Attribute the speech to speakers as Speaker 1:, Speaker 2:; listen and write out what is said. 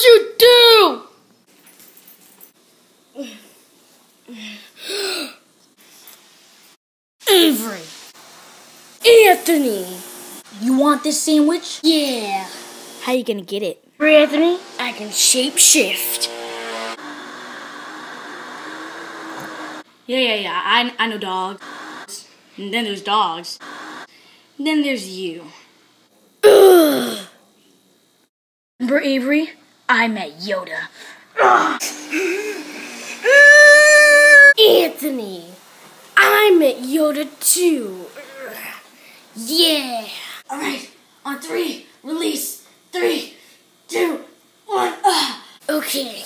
Speaker 1: What'd you do? Avery. Anthony.
Speaker 2: You want this sandwich?
Speaker 1: Yeah.
Speaker 2: How you gonna get it?
Speaker 1: Avery, Anthony, I can shapeshift.
Speaker 2: Yeah, yeah, yeah. I, I know dogs. And then there's dogs. And then there's you.
Speaker 1: Ugh.
Speaker 2: Remember Avery? I met Yoda.
Speaker 1: Anthony, I met Yoda too. Yeah.
Speaker 2: All right, on three, release. Three, two, one. Ah. Okay.